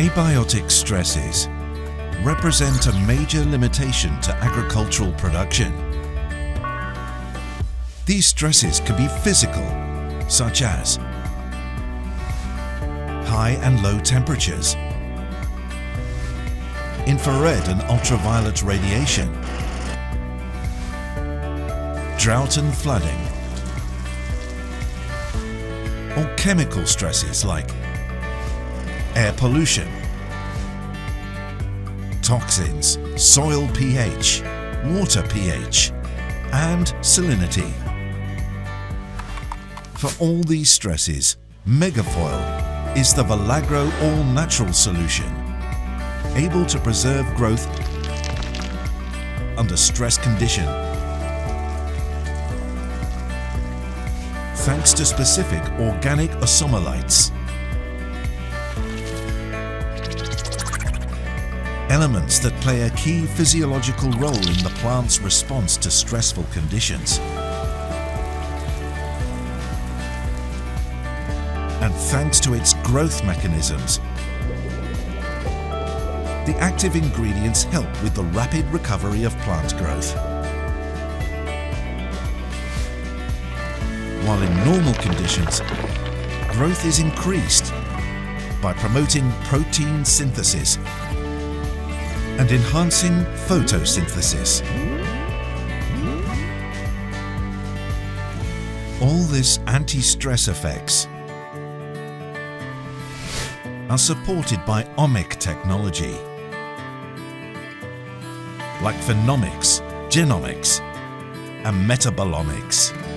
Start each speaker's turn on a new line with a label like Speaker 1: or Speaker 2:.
Speaker 1: Abiotic stresses represent a major limitation to agricultural production. These stresses can be physical, such as high and low temperatures, infrared and ultraviolet radiation, drought and flooding, or chemical stresses like air pollution, toxins, soil pH, water pH, and salinity. For all these stresses, Megafol is the Valagro all-natural solution, able to preserve growth under stress condition thanks to specific organic osmolytes. Elements that play a key physiological role in the plant's response to stressful conditions. And thanks to its growth mechanisms, the active ingredients help with the rapid recovery of plant growth. While in normal conditions, growth is increased by promoting protein synthesis and enhancing photosynthesis. All this anti-stress effects are supported by omic technology like phenomics, genomics and metabolomics.